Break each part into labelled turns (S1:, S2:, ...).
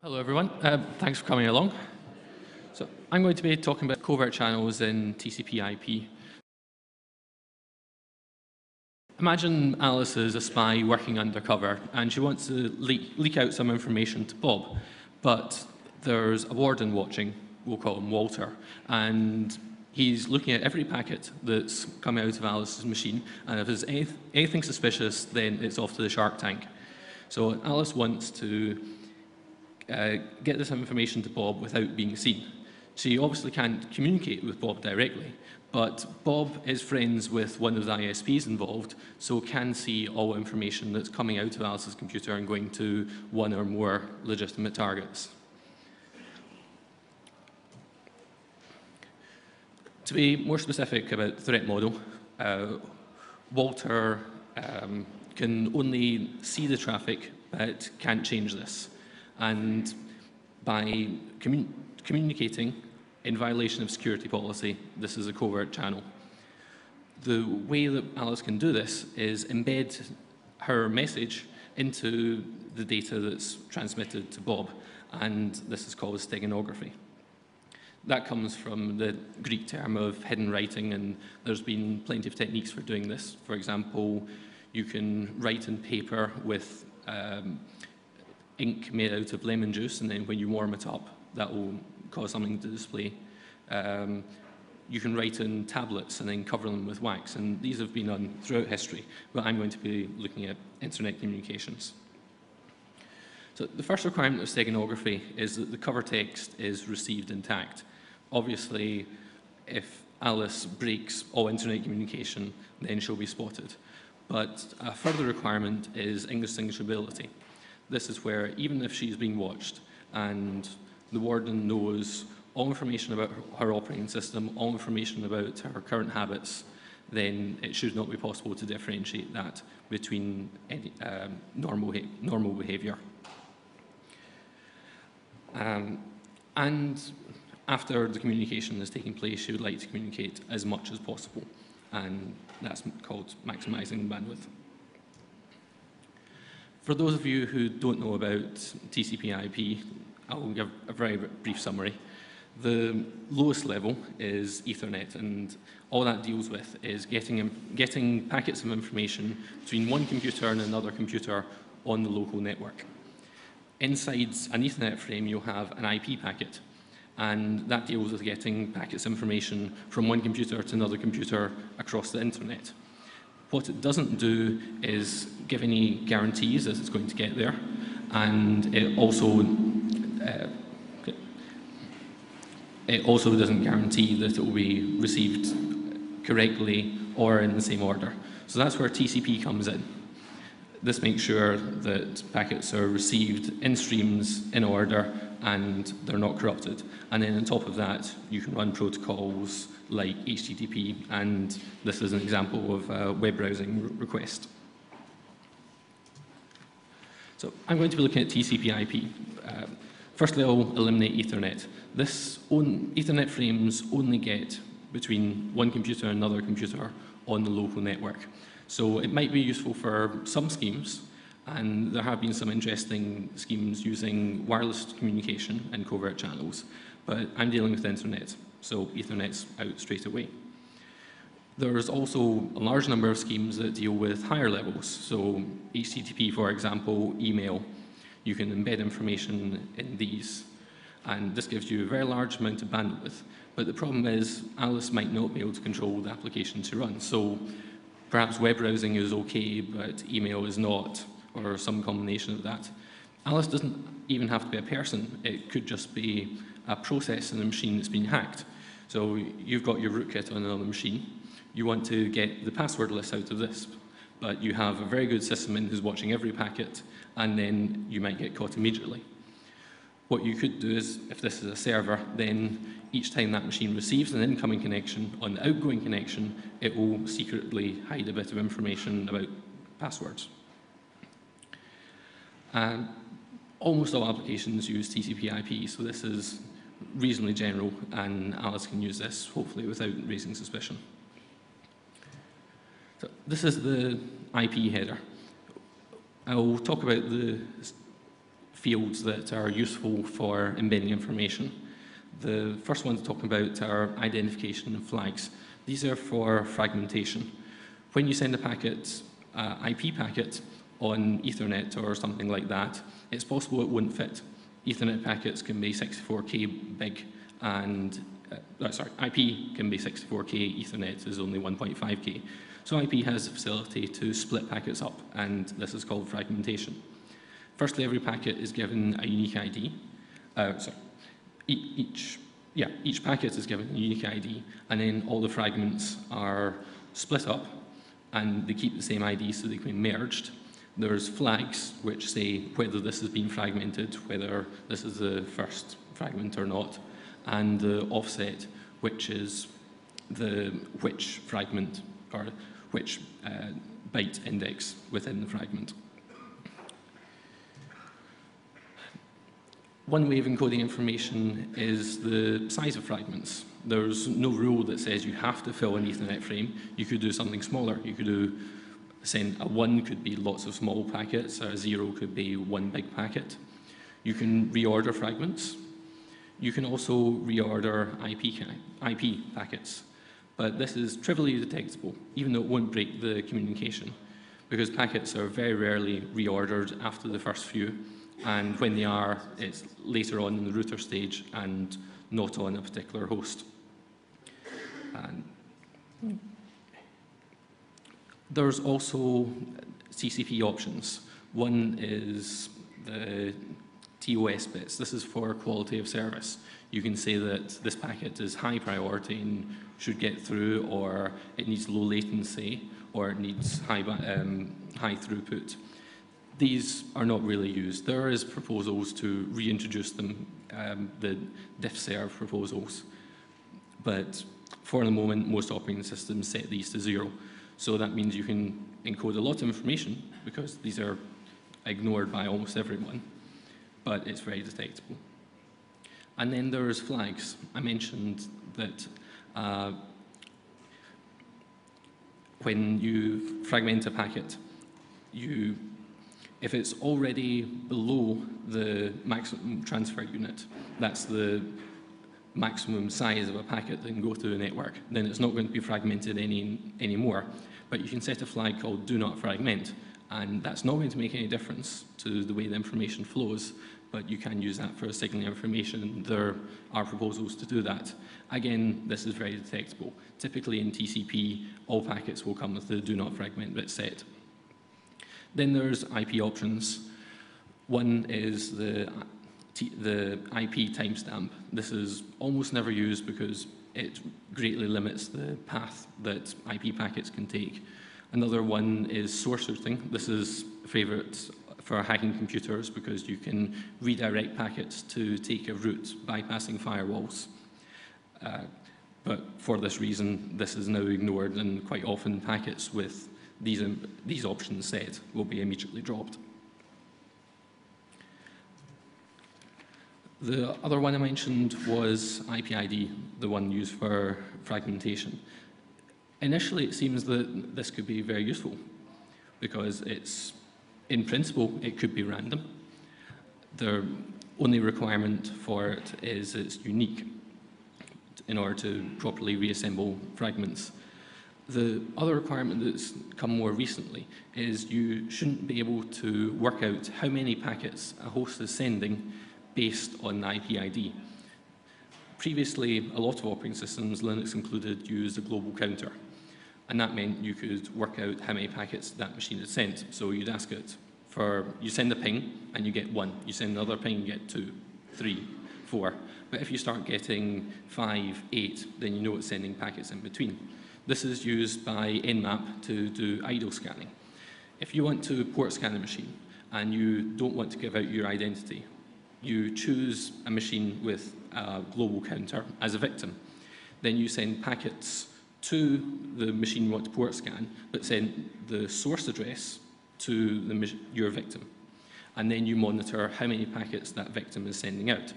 S1: Hello, everyone. Uh, thanks for coming along. So I'm going to be talking about covert channels in TCP IP. Imagine Alice is a spy working undercover and she wants to leak, leak out some information to Bob, but there's a warden watching, we'll call him Walter, and he's looking at every packet that's coming out of Alice's machine, and if there's anything suspicious, then it's off to the shark tank. So Alice wants to uh, get this information to Bob without being seen. She obviously can't communicate with Bob directly, but Bob is friends with one of the ISPs involved, so can see all information that's coming out of Alice's computer and going to one or more legitimate targets. To be more specific about the threat model, uh, Walter um, can only see the traffic but can't change this and by commun communicating in violation of security policy, this is a covert channel. The way that Alice can do this is embed her message into the data that's transmitted to Bob, and this is called steganography. That comes from the Greek term of hidden writing, and there's been plenty of techniques for doing this. For example, you can write in paper with um, ink made out of lemon juice, and then when you warm it up, that will cause something to display. Um, you can write in tablets and then cover them with wax, and these have been done throughout history, but I'm going to be looking at internet communications. So the first requirement of steganography is that the cover text is received intact. Obviously, if Alice breaks all internet communication, then she'll be spotted. But a further requirement is indistinguishability. This is where, even if she's being watched and the warden knows all information about her operating system, all information about her current habits, then it should not be possible to differentiate that between any, um, normal, normal behaviour. Um, and after the communication is taking place, she would like to communicate as much as possible, and that's called maximising bandwidth. For those of you who don't know about TCP IP, I'll give a very brief summary. The lowest level is Ethernet, and all that deals with is getting, getting packets of information between one computer and another computer on the local network. Inside an Ethernet frame, you'll have an IP packet, and that deals with getting packets of information from one computer to another computer across the internet. What it doesn't do is give any guarantees as it's going to get there, and it also uh, it also doesn't guarantee that it will be received correctly or in the same order. So that's where TCP comes in. This makes sure that packets are received in streams in order and they're not corrupted. And then on top of that, you can run protocols like HTTP, and this is an example of a web browsing request. So I'm going to be looking at TCP IP. Uh, firstly, I'll eliminate Ethernet. This own, Ethernet frames only get between one computer and another computer on the local network. So it might be useful for some schemes, and there have been some interesting schemes using wireless communication and covert channels, but I'm dealing with the internet, so Ethernet's out straight away. There's also a large number of schemes that deal with higher levels, so HTTP, for example, email. You can embed information in these, and this gives you a very large amount of bandwidth. But the problem is, Alice might not be able to control the application to run. So perhaps web browsing is okay, but email is not or some combination of that. Alice doesn't even have to be a person. It could just be a process in a machine that's been hacked. So you've got your rootkit on another machine. You want to get the password list out of this, but you have a very good system in who's watching every packet, and then you might get caught immediately. What you could do is, if this is a server, then each time that machine receives an incoming connection, on the outgoing connection, it will secretly hide a bit of information about passwords. And almost all applications use TCP IP, so this is reasonably general, and Alice can use this, hopefully, without raising suspicion. So this is the IP header. I'll talk about the fields that are useful for embedding information. The first ones talking about are identification and flags. These are for fragmentation. When you send a packet, uh, IP packet, on Ethernet or something like that, it's possible it wouldn't fit. Ethernet packets can be 64K big and, uh, sorry, IP can be 64K, Ethernet is only 1.5K. So IP has the facility to split packets up and this is called fragmentation. Firstly, every packet is given a unique ID. Uh, sorry, e each, yeah, each packet is given a unique ID and then all the fragments are split up and they keep the same ID so they can be merged there's flags which say whether this has been fragmented, whether this is the first fragment or not, and the offset, which is the which fragment or which uh, byte index within the fragment. One way of encoding information is the size of fragments. There's no rule that says you have to fill an Ethernet frame. You could do something smaller. You could do saying a one could be lots of small packets, a zero could be one big packet. You can reorder fragments. You can also reorder IP, IP packets, but this is trivially detectable, even though it won't break the communication, because packets are very rarely reordered after the first few, and when they are, it's later on in the router stage and not on a particular host. And there's also CCP options. One is the TOS bits. This is for quality of service. You can say that this packet is high priority and should get through, or it needs low latency, or it needs high, um, high throughput. These are not really used. There is proposals to reintroduce them, um, the diffserv proposals, but for the moment, most operating systems set these to zero. So that means you can encode a lot of information because these are ignored by almost everyone, but it's very detectable. And then there's flags. I mentioned that uh, when you fragment a packet, you, if it's already below the maximum transfer unit, that's the maximum size of a packet that can go through the network, then it's not going to be fragmented any anymore. But you can set a flag called do not fragment, and that's not going to make any difference to the way the information flows, but you can use that for signaling information. There are proposals to do that. Again, this is very detectable. Typically in TCP, all packets will come with the do not fragment bit set. Then there's IP options. One is the the IP timestamp. This is almost never used because it greatly limits the path that IP packets can take. Another one is source routing. This is a favorite for hacking computers because you can redirect packets to take a route bypassing firewalls. Uh, but for this reason, this is now ignored and quite often packets with these, um, these options set will be immediately dropped. The other one I mentioned was IPID, the one used for fragmentation. Initially, it seems that this could be very useful because it's, in principle, it could be random. The only requirement for it is it's unique in order to properly reassemble fragments. The other requirement that's come more recently is you shouldn't be able to work out how many packets a host is sending based on IP ID. Previously, a lot of operating systems, Linux included, used a global counter. And that meant you could work out how many packets that machine had sent. So you'd ask it for, you send a ping and you get one. You send another ping, you get two, three, four. But if you start getting five, eight, then you know it's sending packets in between. This is used by Nmap to do idle scanning. If you want to port scan a machine and you don't want to give out your identity, you choose a machine with a global counter as a victim. Then you send packets to the machine you want to port scan, but send the source address to the, your victim. And then you monitor how many packets that victim is sending out.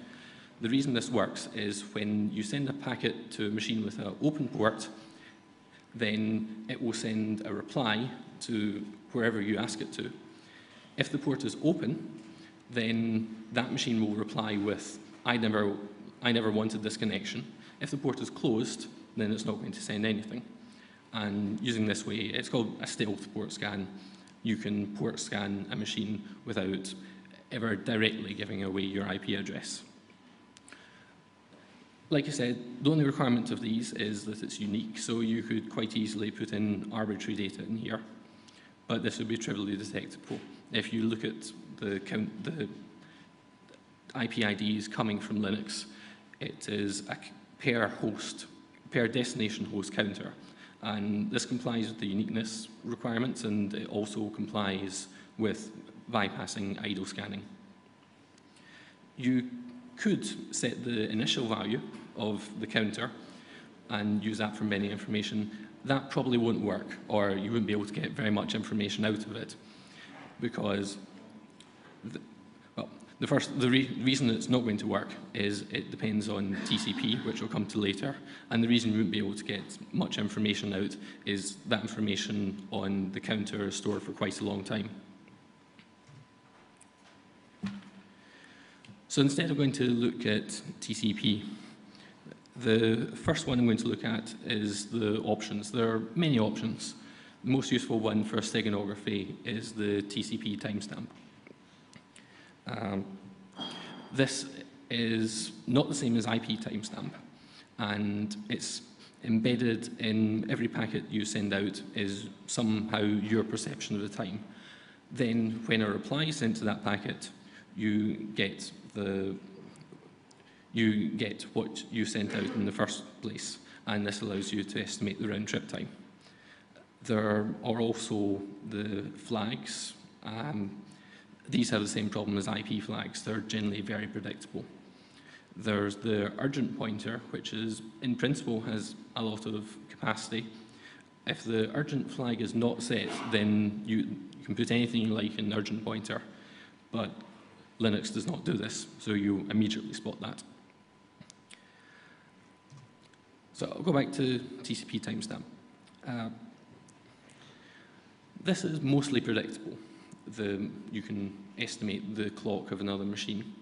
S1: The reason this works is when you send a packet to a machine with an open port, then it will send a reply to wherever you ask it to. If the port is open, then that machine will reply with, I never, I never wanted this connection. If the port is closed, then it's not going to send anything. And using this way, it's called a stealth port scan. You can port scan a machine without ever directly giving away your IP address. Like I said, the only requirement of these is that it's unique, so you could quite easily put in arbitrary data in here, but this would be trivially detectable. If you look at the, count, the IP IDs coming from Linux, it is a per host, per destination host counter. And this complies with the uniqueness requirements and it also complies with bypassing idle scanning. You could set the initial value of the counter and use that for many information. That probably won't work or you wouldn't be able to get very much information out of it because the first, the re reason it's not going to work is it depends on TCP, which we'll come to later, and the reason we won't be able to get much information out is that information on the counter is stored for quite a long time. So instead of going to look at TCP, the first one I'm going to look at is the options. There are many options. The most useful one for steganography is the TCP timestamp. Um, this is not the same as IP timestamp, and it's embedded in every packet you send out is somehow your perception of the time. Then when a reply is sent to that packet, you get the you get what you sent out in the first place, and this allows you to estimate the round trip time. There are also the flags. Um, these have the same problem as IP flags. They're generally very predictable. There's the urgent pointer, which is, in principle, has a lot of capacity. If the urgent flag is not set, then you, can put anything you like in the urgent pointer, but Linux does not do this, so you immediately spot that. So I'll go back to TCP timestamp. Uh, this is mostly predictable the, you can estimate the clock of another machine.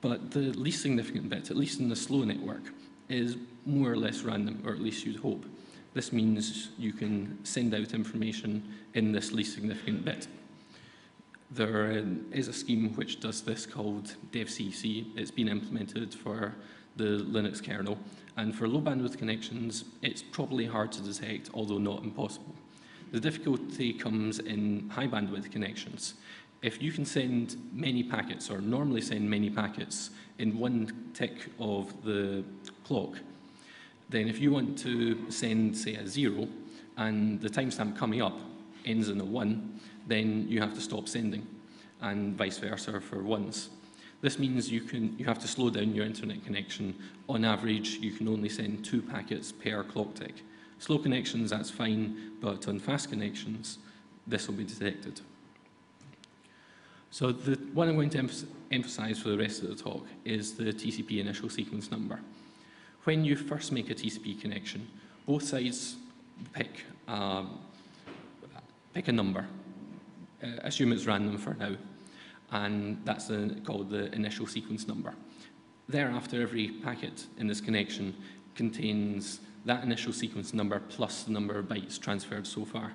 S1: But the least significant bit, at least in the slow network, is more or less random, or at least you'd hope. This means you can send out information in this least significant bit. There is a scheme which does this called DevCC. It's been implemented for the Linux kernel. And for low bandwidth connections, it's probably hard to detect, although not impossible. The difficulty comes in high bandwidth connections. If you can send many packets, or normally send many packets, in one tick of the clock, then if you want to send, say, a zero, and the timestamp coming up ends in a one, then you have to stop sending, and vice versa for ones. This means you, can, you have to slow down your internet connection. On average, you can only send two packets per clock tick. Slow connections, that's fine, but on fast connections, this will be detected. So the one I'm going to emphasize for the rest of the talk is the TCP initial sequence number. When you first make a TCP connection, both sides pick, um, pick a number. Uh, assume it's random for now. And that's the, called the initial sequence number. Thereafter, every packet in this connection contains that initial sequence number plus the number of bytes transferred so far.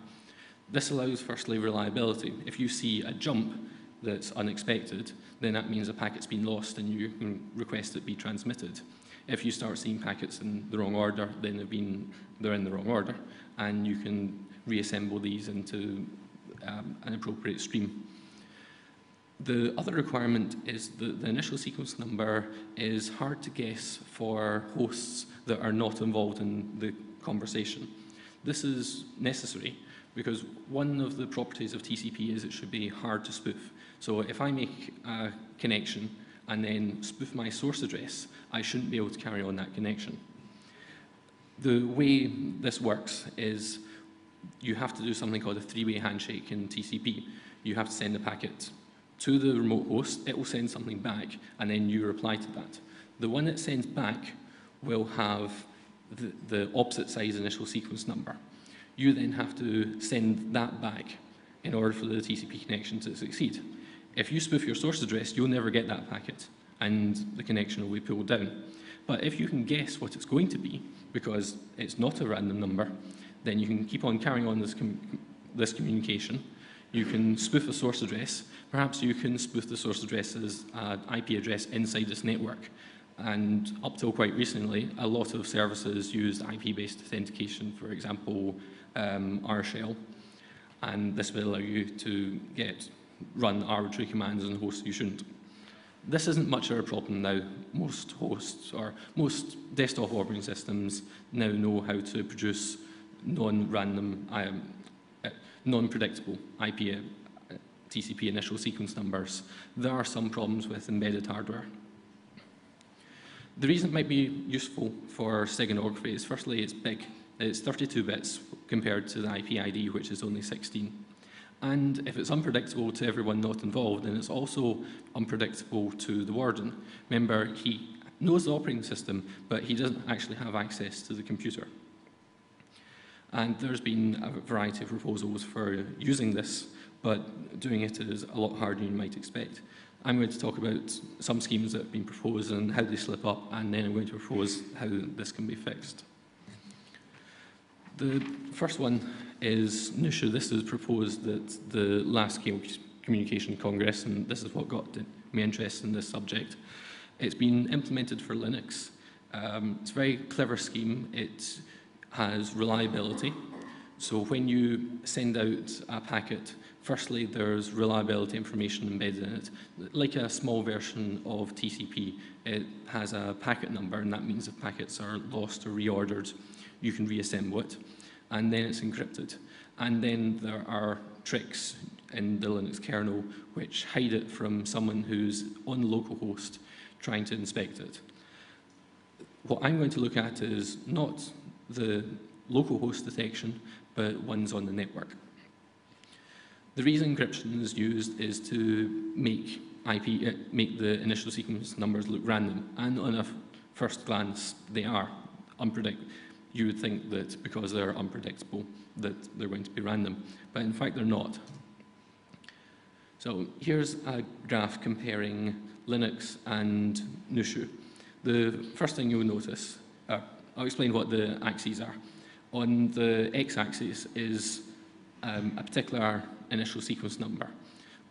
S1: This allows, firstly, reliability. If you see a jump that's unexpected, then that means a packet's been lost and you can request it be transmitted. If you start seeing packets in the wrong order, then they've been, they're in the wrong order, and you can reassemble these into um, an appropriate stream. The other requirement is that the initial sequence number is hard to guess for hosts that are not involved in the conversation. This is necessary because one of the properties of TCP is it should be hard to spoof. So if I make a connection and then spoof my source address, I shouldn't be able to carry on that connection. The way this works is you have to do something called a three-way handshake in TCP. You have to send a packet to the remote host, it will send something back, and then you reply to that. The one it sends back will have the, the opposite size initial sequence number. You then have to send that back in order for the TCP connection to succeed. If you spoof your source address, you'll never get that packet and the connection will be pulled down. But if you can guess what it's going to be, because it's not a random number, then you can keep on carrying on this, com this communication. You can spoof a source address. Perhaps you can spoof the source address as an IP address inside this network. And up till quite recently, a lot of services used IP-based authentication, for example, um. And this will allow you to get run arbitrary commands on hosts you shouldn't. This isn't much of a problem now. Most hosts or most desktop operating systems now know how to produce non-random, um, uh, non-predictable IP uh, TCP initial sequence numbers. There are some problems with embedded hardware. The reason it might be useful for steganography is firstly it's big. It's 32 bits compared to the IP ID, which is only 16. And if it's unpredictable to everyone not involved, then it's also unpredictable to the warden. Remember, he knows the operating system, but he doesn't actually have access to the computer. And there's been a variety of proposals for using this, but doing it is a lot harder than you might expect. I'm going to talk about some schemes that have been proposed and how they slip up, and then I'm going to propose how this can be fixed. The first one is NUSHU. This is proposed at the last Communication Congress, and this is what got me interested in this subject. It's been implemented for Linux. Um, it's a very clever scheme. It has reliability. So when you send out a packet, firstly, there's reliability information embedded in it. Like a small version of TCP, it has a packet number, and that means if packets are lost or reordered, you can reassemble it, and then it's encrypted. And then there are tricks in the Linux kernel which hide it from someone who's on the local host trying to inspect it. What I'm going to look at is not the local host detection, but ones on the network. The reason encryption is used is to make IP, uh, make the initial sequence numbers look random, and on a first glance, they are unpredictable you would think that because they're unpredictable, that they're going to be random. But in fact, they're not. So here's a graph comparing Linux and NUSHU. The first thing you'll notice, uh, I'll explain what the axes are. On the x-axis is um, a particular initial sequence number.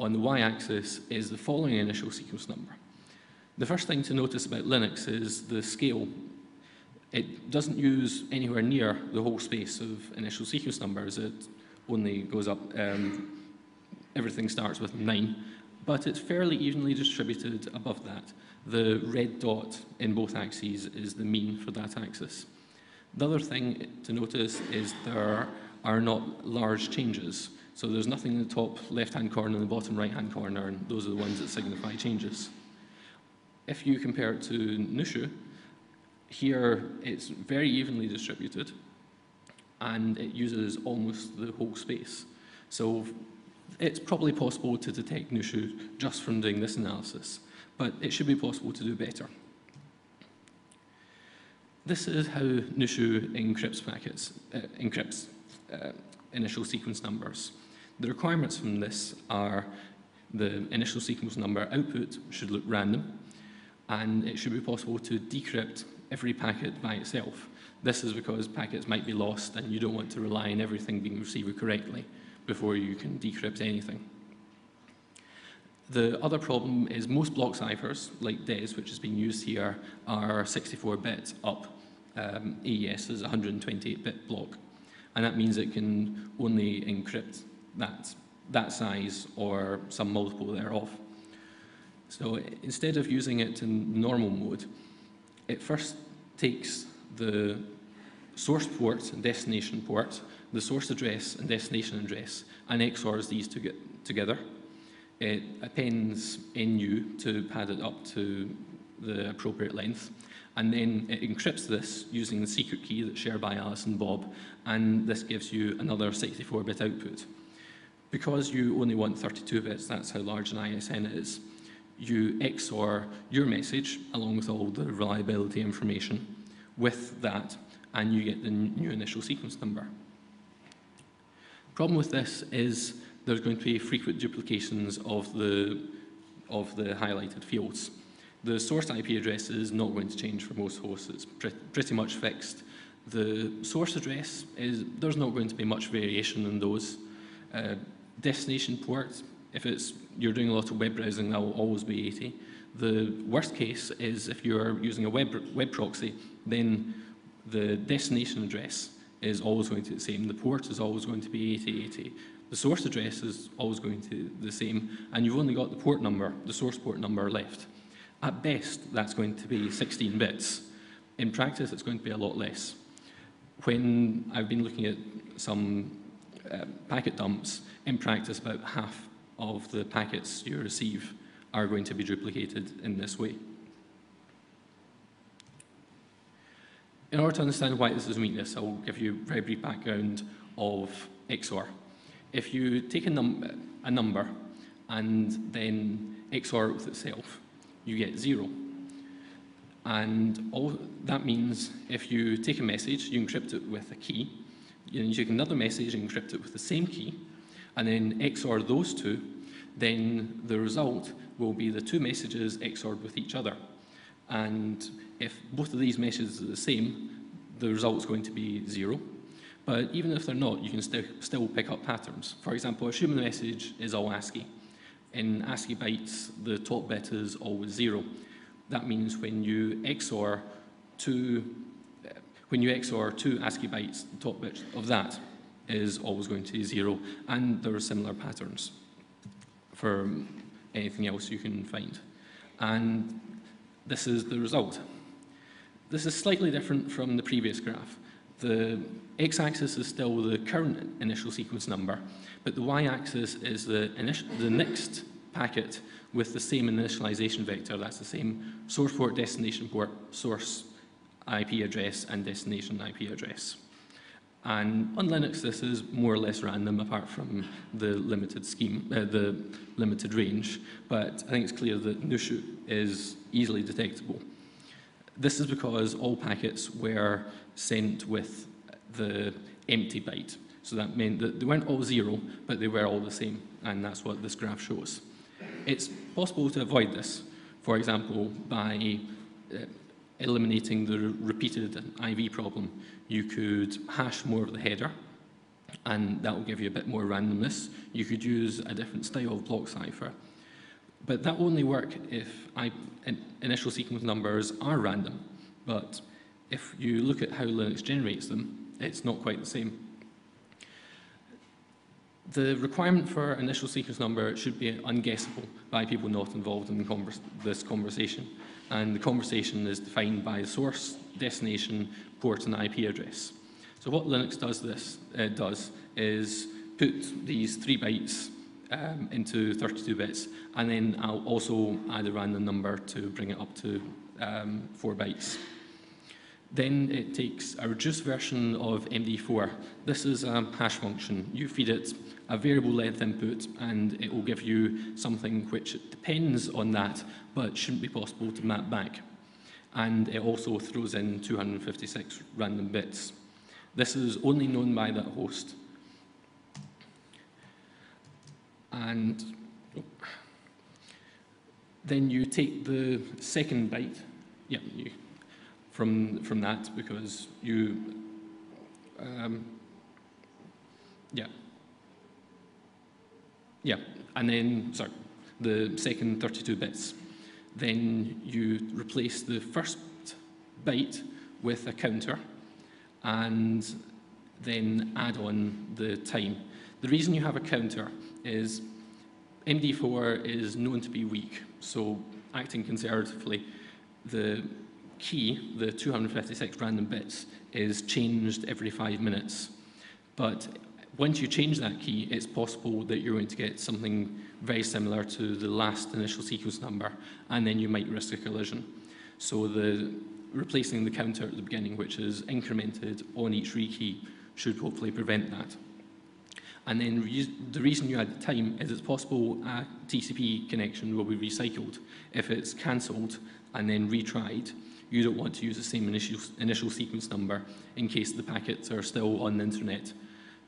S1: On the y-axis is the following initial sequence number. The first thing to notice about Linux is the scale it doesn't use anywhere near the whole space of initial sequence numbers. It only goes up, um, everything starts with 9, but it's fairly evenly distributed above that. The red dot in both axes is the mean for that axis. The other thing to notice is there are not large changes. So there's nothing in the top left-hand corner and the bottom right-hand corner, and those are the ones that signify changes. If you compare it to NUSHU, here, it's very evenly distributed, and it uses almost the whole space. So it's probably possible to detect NUSHU just from doing this analysis, but it should be possible to do better. This is how NUSHU encrypts packets, uh, encrypts uh, initial sequence numbers. The requirements from this are the initial sequence number output should look random, and it should be possible to decrypt every packet by itself. This is because packets might be lost and you don't want to rely on everything being received correctly before you can decrypt anything. The other problem is most block ciphers, like DES, which is being used here, are 64-bit up. Um, AES is a 128-bit block. And that means it can only encrypt that, that size or some multiple thereof. So instead of using it in normal mode, it first takes the source port and destination port, the source address and destination address, and XORs these to together. It appends NU to pad it up to the appropriate length, and then it encrypts this using the secret key that's shared by Alice and Bob, and this gives you another 64-bit output. Because you only want 32 bits, that's how large an ISN is, you XOR your message along with all the reliability information with that, and you get the new initial sequence number. Problem with this is there's going to be frequent duplications of the of the highlighted fields. The source IP address is not going to change for most hosts. It's pre pretty much fixed. The source address is there's not going to be much variation in those. Uh, destination port, if it's you're doing a lot of web browsing, that will always be 80. The worst case is if you're using a web, web proxy, then the destination address is always going to be the same. The port is always going to be 8080. The source address is always going to be the same, and you've only got the port number, the source port number left. At best, that's going to be 16 bits. In practice, it's going to be a lot less. When I've been looking at some uh, packet dumps, in practice, about half of the packets you receive are going to be duplicated in this way. In order to understand why this is a weakness, I'll give you a very brief background of XOR. If you take a, num a number and then XOR it with itself, you get zero. And all that means if you take a message, you encrypt it with a key, you take another message and encrypt it with the same key, and then XOR those two, then the result will be the two messages XORed with each other. And if both of these messages are the same, the result is going to be zero. But even if they're not, you can st still pick up patterns. For example, assume the message is all ASCII. In ASCII bytes, the top bit is always zero. That means when you XOR two, when you XOR two ASCII bytes, the top bit of that is always going to be zero, and there are similar patterns for anything else you can find. And this is the result. This is slightly different from the previous graph. The x-axis is still the current initial sequence number, but the y-axis is the, the next packet with the same initialization vector. That's the same source port, destination port, source IP address, and destination IP address. And on Linux, this is more or less random, apart from the limited scheme, uh, the limited range. But I think it's clear that NUSHU is easily detectable. This is because all packets were sent with the empty byte. So that meant that they weren't all zero, but they were all the same, and that's what this graph shows. It's possible to avoid this, for example, by uh, eliminating the repeated IV problem. You could hash more of the header, and that will give you a bit more randomness. You could use a different style of block cipher. But that will only work if I, in, initial sequence numbers are random. But if you look at how Linux generates them, it's not quite the same. The requirement for initial sequence number should be unguessable by people not involved in this conversation. And the conversation is defined by the source, destination, port, and IP address. So what Linux does this uh, does is put these three bytes um, into 32 bits, and then I'll also add a random number to bring it up to um, four bytes. Then it takes a reduced version of MD4. This is a hash function. You feed it a variable length input and it will give you something which depends on that but shouldn't be possible to map back. And it also throws in 256 random bits. This is only known by that host. And then you take the second byte, yeah, you, from, from that because you, um, yeah, yeah, and then, sorry, the second 32 bits. Then you replace the first byte with a counter and then add on the time. The reason you have a counter is MD4 is known to be weak, so acting conservatively, the key, the 256 random bits, is changed every five minutes. But once you change that key, it's possible that you're going to get something very similar to the last initial sequence number, and then you might risk a collision. So the replacing the counter at the beginning, which is incremented on each rekey, should hopefully prevent that. And then the reason you add the time is it's possible a TCP connection will be recycled. If it's cancelled and then retried, you don't want to use the same initial, initial sequence number in case the packets are still on the internet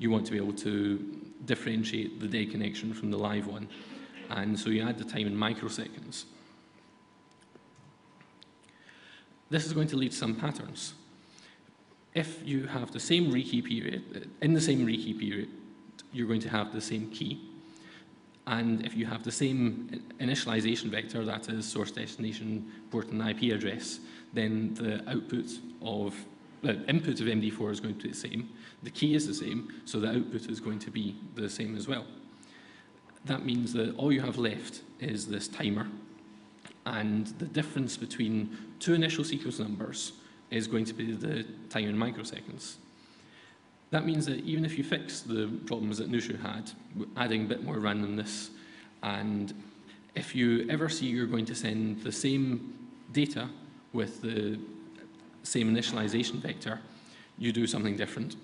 S1: you want to be able to differentiate the dead connection from the live one. And so you add the time in microseconds. This is going to lead to some patterns. If you have the same rekey period, uh, in the same rekey period, you're going to have the same key. And if you have the same initialization vector, that is source destination port and IP address, then the output of the input of MD4 is going to be the same, the key is the same, so the output is going to be the same as well. That means that all you have left is this timer, and the difference between two initial sequence numbers is going to be the time in microseconds. That means that even if you fix the problems that Nushu had, adding a bit more randomness, and if you ever see you're going to send the same data with the same initialization vector, you do something different,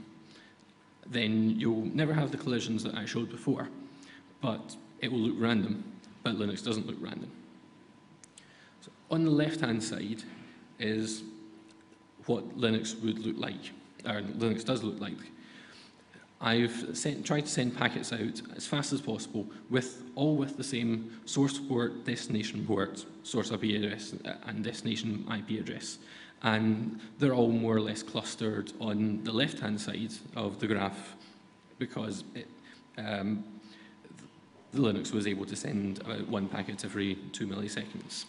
S1: then you'll never have the collisions that I showed before, but it will look random, but Linux doesn't look random. So on the left-hand side is what Linux would look like, or Linux does look like. I've sent, tried to send packets out as fast as possible, with all with the same source port, destination port, source IP address, uh, and destination IP address. And they're all more or less clustered on the left-hand side of the graph because it, um, the Linux was able to send about one packet every two milliseconds.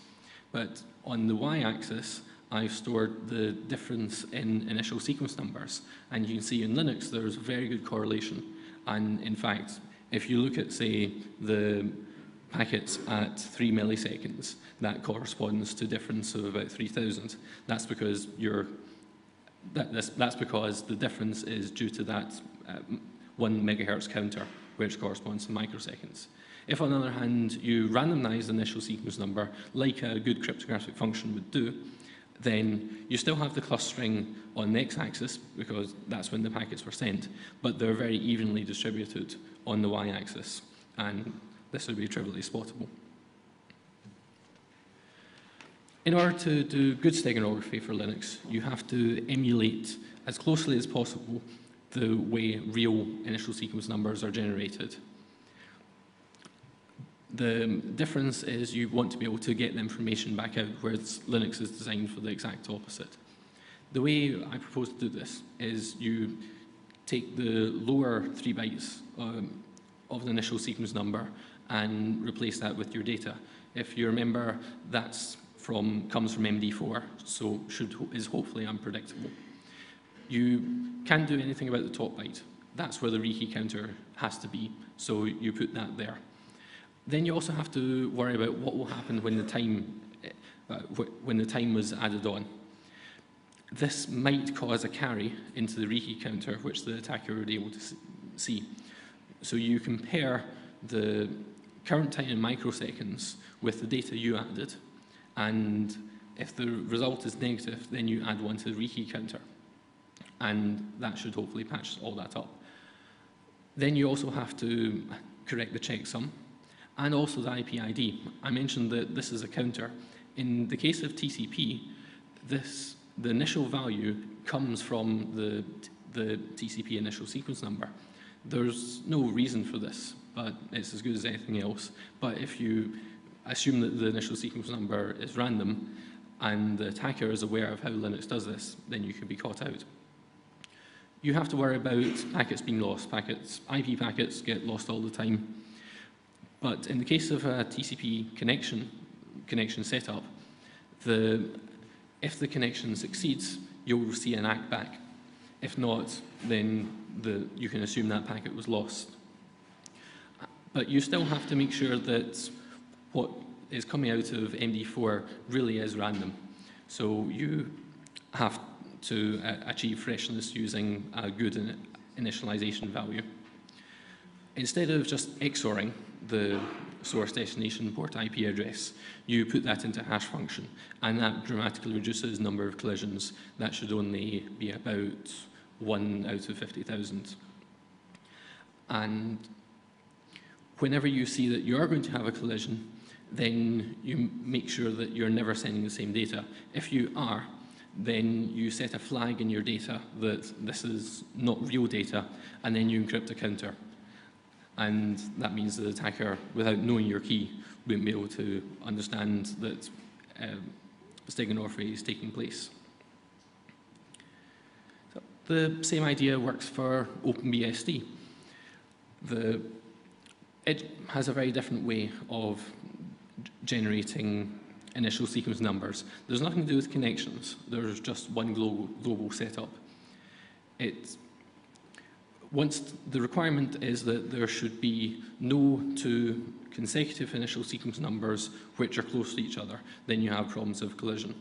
S1: But on the y-axis, I've stored the difference in initial sequence numbers. And you can see in Linux, there's very good correlation. And in fact, if you look at, say, the packets at three milliseconds, that corresponds to a difference of about 3,000. That's because you're, that, that's, that's because the difference is due to that uh, one megahertz counter, which corresponds to microseconds. If, on the other hand, you randomize the initial sequence number, like a good cryptographic function would do, then you still have the clustering on the x-axis, because that's when the packets were sent, but they're very evenly distributed on the y-axis, and this would be trivially spottable. In order to do good steganography for Linux, you have to emulate as closely as possible the way real initial sequence numbers are generated. The difference is you want to be able to get the information back out, whereas Linux is designed for the exact opposite. The way I propose to do this is you take the lower three bytes um, of the initial sequence number and replace that with your data. If you remember, that's from comes from MD4, so should is hopefully unpredictable. You can't do anything about the top byte. That's where the rekey counter has to be, so you put that there. Then you also have to worry about what will happen when the time, uh, when the time was added on. This might cause a carry into the rekey counter, which the attacker would be able to see. So you compare the current time in microseconds with the data you added, and if the result is negative, then you add one to the rekey counter. And that should hopefully patch all that up. Then you also have to correct the checksum, and also the IP ID. I mentioned that this is a counter. In the case of TCP, this, the initial value comes from the, the TCP initial sequence number. There's no reason for this, but it's as good as anything else. But if you assume that the initial sequence number is random and the attacker is aware of how Linux does this, then you could be caught out. You have to worry about packets being lost. Packets, IP packets get lost all the time. But in the case of a TCP connection, connection setup, the, if the connection succeeds, you'll see an ACK back. If not, then the, you can assume that packet was lost. But you still have to make sure that what is coming out of MD4 really is random. So you have to uh, achieve freshness using a good initialization value. Instead of just XORing, the source destination port IP address, you put that into hash function, and that dramatically reduces number of collisions. That should only be about one out of 50,000. And whenever you see that you are going to have a collision, then you make sure that you're never sending the same data. If you are, then you set a flag in your data that this is not real data, and then you encrypt a counter. and that means the attacker, without knowing your key, won't be able to understand that um, steganography is taking place. So the same idea works for OpenBSD. The, it has a very different way of generating initial sequence numbers. There's nothing to do with connections. There's just one global, global setup. It, once the requirement is that there should be no two consecutive initial sequence numbers which are close to each other, then you have problems of collision.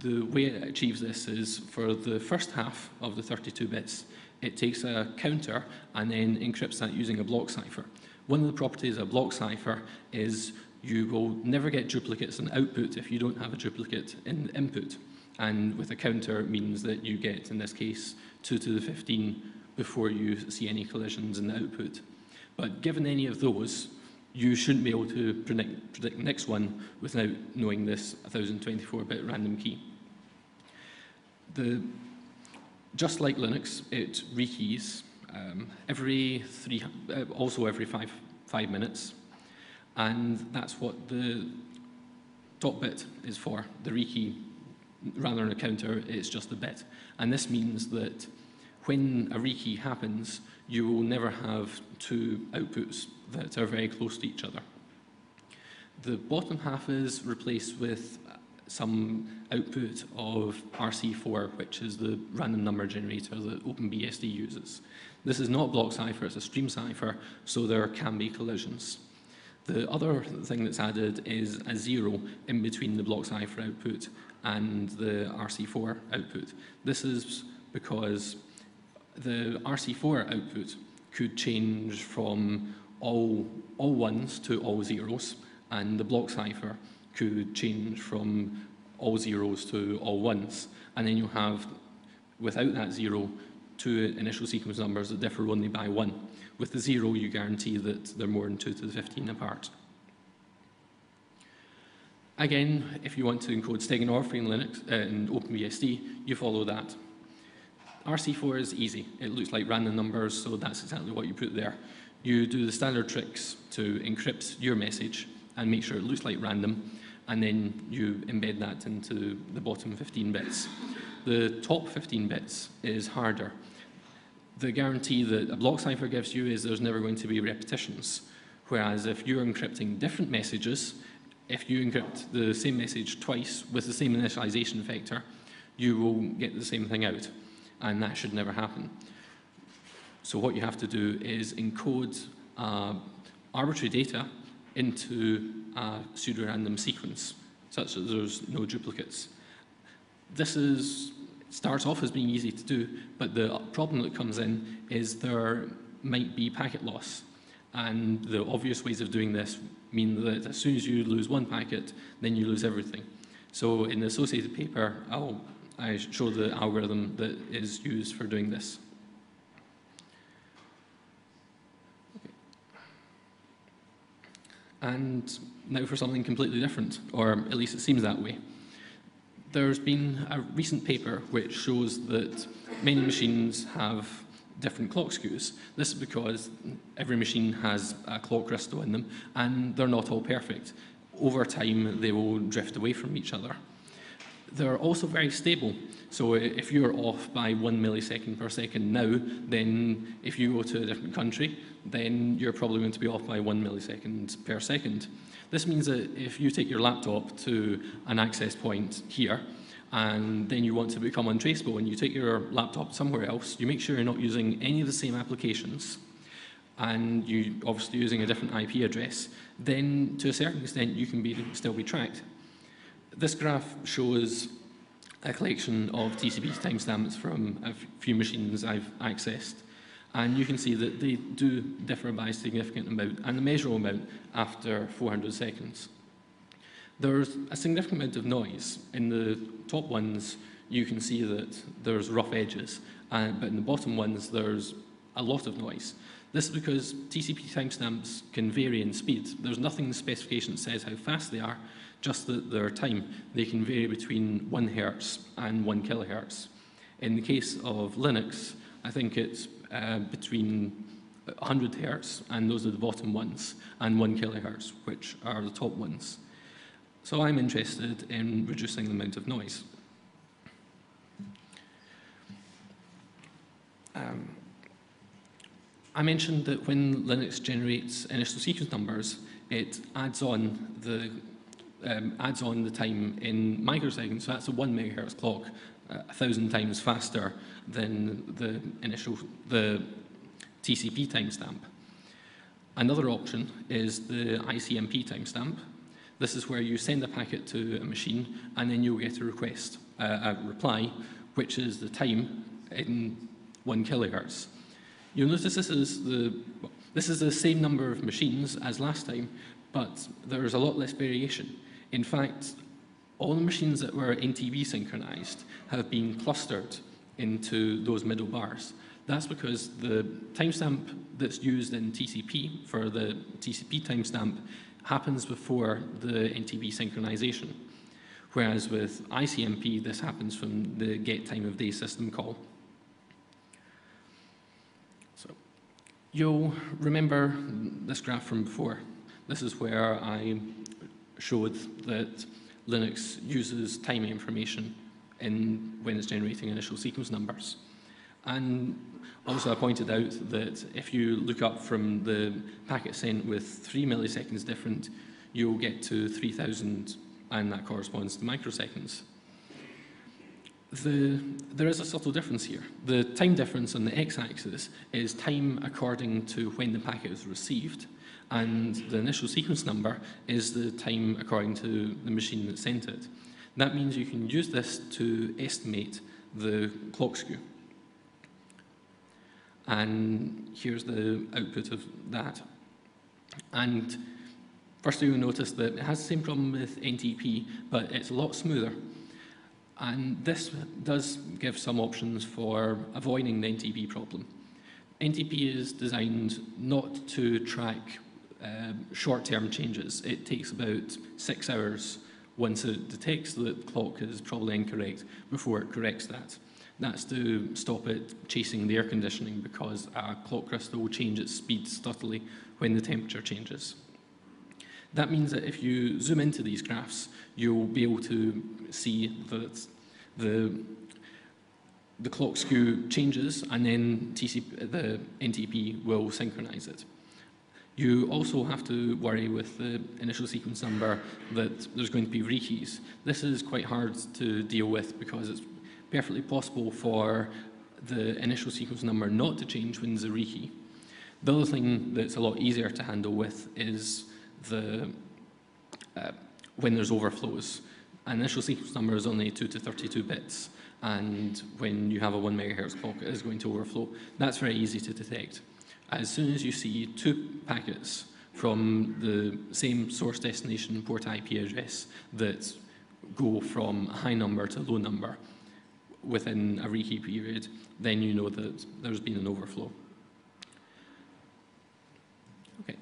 S1: The way it achieves this is for the first half of the 32 bits, it takes a counter and then encrypts that using a block cipher. One of the properties of a block cipher is you will never get duplicates in output if you don't have a duplicate in input. And with a counter, it means that you get, in this case, 2 to the 15 before you see any collisions in the output. But given any of those, you shouldn't be able to predict, predict the next one without knowing this 1024-bit random key. The, just like Linux, it rekeys um, every three, uh, also every five, five minutes. And that's what the top bit is for, the rekey. Rather than a counter, it's just a bit. And this means that when a rekey happens, you will never have two outputs that are very close to each other. The bottom half is replaced with some output of RC4, which is the random number generator that OpenBSD uses. This is not block cipher, it's a stream cipher, so there can be collisions. The other thing that's added is a zero in between the block cipher output and the RC4 output. This is because the RC4 output could change from all, all ones to all zeros, and the block cipher could change from all zeros to all ones. And then you have, without that zero, two initial sequence numbers that differ only by one. With the zero, you guarantee that they're more than 2 to the 15 apart. Again, if you want to encode steganography in Linux uh, in OpenBSD, you follow that. RC4 is easy. It looks like random numbers, so that's exactly what you put there. You do the standard tricks to encrypt your message and make sure it looks like random, and then you embed that into the bottom 15 bits. The top 15 bits is harder the guarantee that a block cipher gives you is there's never going to be repetitions. Whereas if you're encrypting different messages, if you encrypt the same message twice with the same initialization vector, you will get the same thing out. And that should never happen. So what you have to do is encode uh, arbitrary data into a pseudo-random sequence, such that there's no duplicates. This is starts off as being easy to do, but the problem that comes in is there might be packet loss. And the obvious ways of doing this mean that as soon as you lose one packet, then you lose everything. So in the associated paper, I'll I show the algorithm that is used for doing this. Okay. And now for something completely different, or at least it seems that way there's been a recent paper which shows that many machines have different clock skews. This is because every machine has a clock crystal in them and they're not all perfect. Over time, they will drift away from each other. They're also very stable. So if you're off by one millisecond per second now, then if you go to a different country, then you're probably going to be off by one millisecond per second. This means that if you take your laptop to an access point here, and then you want to become untraceable and you take your laptop somewhere else, you make sure you're not using any of the same applications, and you obviously using a different IP address, then to a certain extent you can be, still be tracked. This graph shows a collection of TCP timestamps from a few machines I've accessed. And you can see that they do differ by a significant amount and a measurable amount after 400 seconds. There's a significant amount of noise. In the top ones, you can see that there's rough edges, uh, but in the bottom ones, there's a lot of noise. This is because TCP timestamps can vary in speed. There's nothing in the specification that says how fast they are, just that their time. They can vary between 1 hertz and 1 kilohertz. In the case of Linux, I think it's uh, between 100 hertz, and those are the bottom ones, and 1 kilohertz, which are the top ones. So I'm interested in reducing the amount of noise. Um, I mentioned that when Linux generates initial sequence numbers, it adds on the um, adds on the time in microseconds. So that's a one megahertz clock, uh, a thousand times faster than the initial the TCP timestamp. Another option is the ICMP timestamp. This is where you send a packet to a machine and then you'll get a request, uh, a reply, which is the time in one kilohertz. You'll notice this is the this is the same number of machines as last time, but there's a lot less variation. In fact, all the machines that were NTP synchronized have been clustered into those middle bars. That's because the timestamp that's used in TCP for the TCP timestamp happens before the NTP synchronization. Whereas with ICMP, this happens from the get time of day system call. So you'll remember this graph from before. This is where I showed that Linux uses time information in when it's generating initial sequence numbers. And also I pointed out that if you look up from the packet sent with three milliseconds different, you'll get to 3000 and that corresponds to microseconds. The, there is a subtle difference here. The time difference on the x-axis is time according to when the packet is received, and the initial sequence number is the time according to the machine that sent it. That means you can use this to estimate the clock skew. And here's the output of that. And first you'll notice that it has the same problem with NTP, but it's a lot smoother. And this does give some options for avoiding the NTP problem. NTP is designed not to track uh, short-term changes. It takes about six hours once it detects that the clock is probably incorrect before it corrects that. That's to stop it chasing the air conditioning because a clock crystal will change its speed subtly when the temperature changes. That means that if you zoom into these graphs, you'll be able to see that the, the clock skew changes and then TCP, the NTP will synchronize it. You also have to worry with the initial sequence number that there's going to be rekeys. This is quite hard to deal with because it's perfectly possible for the initial sequence number not to change when there's a rekey. The other thing that's a lot easier to handle with is the uh, when there's overflows. An initial sequence number is only 2 to 32 bits, and when you have a 1 megahertz clock, it is going to overflow. That's very easy to detect as soon as you see two packets from the same source destination port IP address that go from a high number to a low number within a rekey period, then you know that there's been an overflow. Okay,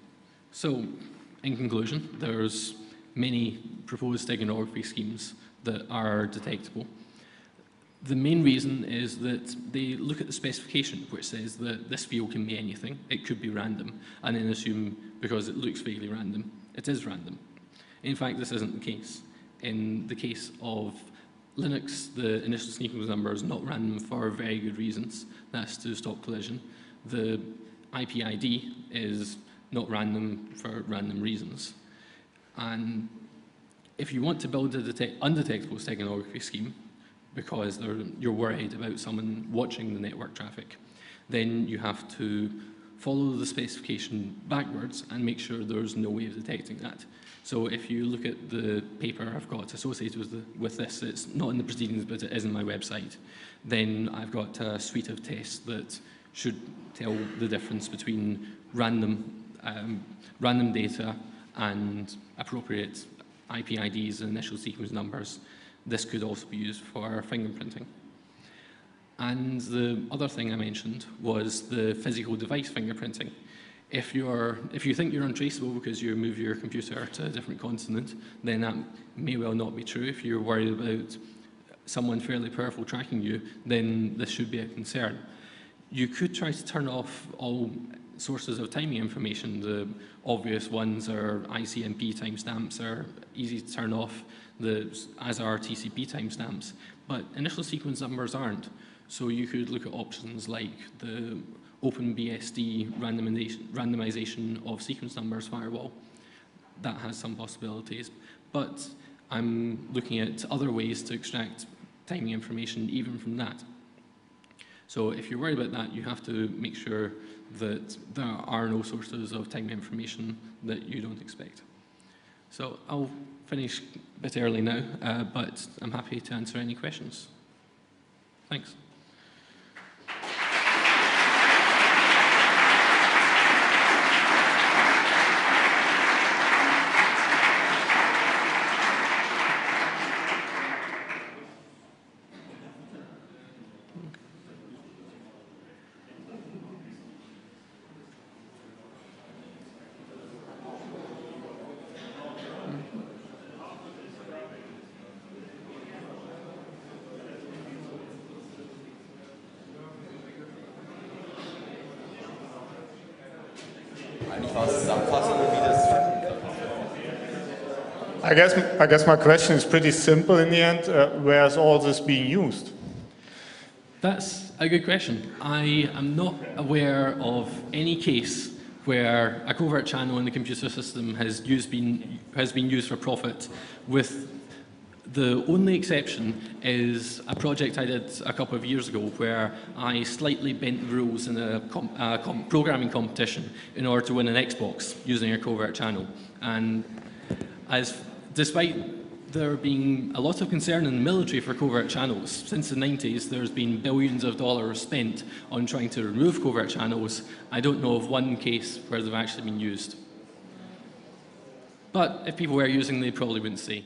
S1: so in conclusion, there's many proposed steganography schemes that are detectable. The main reason is that they look at the specification, which says that this field can be anything, it could be random, and then assume because it looks vaguely random, it is random. In fact, this isn't the case. In the case of Linux, the initial sequence number is not random for very good reasons. That's to stop collision. The IP ID is not random for random reasons. And if you want to build a undetectable steganography scheme, because you're worried about someone watching the network traffic, then you have to follow the specification backwards and make sure there's no way of detecting that. So if you look at the paper I've got associated with, the, with this, it's not in the proceedings, but it is in my website, then I've got a suite of tests that should tell the difference between random, um, random data and appropriate IP IDs and initial sequence numbers this could also be used for fingerprinting. And the other thing I mentioned was the physical device fingerprinting. If, you're, if you think you're untraceable because you move your computer to a different continent, then that may well not be true. If you're worried about someone fairly powerful tracking you, then this should be a concern. You could try to turn off all sources of timing information. The obvious ones are ICMP timestamps are easy to turn off, the, as are TCP timestamps. But initial sequence numbers aren't. So you could look at options like the OpenBSD randomization, randomization of sequence numbers firewall. That has some possibilities. But I'm looking at other ways to extract timing information even from that. So if you're worried about that, you have to make sure that there are no sources of timing information that you don't expect. So I'll finish a bit early now, uh, but I'm happy to answer any questions. Thanks.
S2: I guess, I guess my question is pretty simple in the end. Uh, where is all this being used?
S1: That's a good question. I am not aware of any case where a covert channel in the computer system has, used been, has been used for profit with the only exception is a project I did a couple of years ago where I slightly bent the rules in a, com a com programming competition in order to win an Xbox using a covert channel. And as, despite there being a lot of concern in the military for covert channels, since the 90s there's been billions of dollars spent on trying to remove covert channels. I don't know of one case where they've actually been used. But if people were using them, they probably wouldn't say.